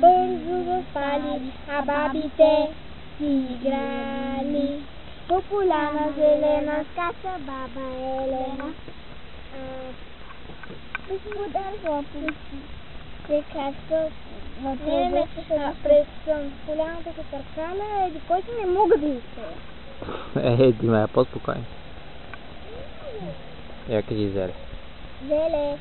бързо заспали, а бабите си играли. По поляна зелена скача баба Елена. Господар Хлопов се качва в време през поляната се търкаля, еди който не мога да изпея. Еди, е, Дима, е по-спокойно. Я кажи, Зеле. Зеле.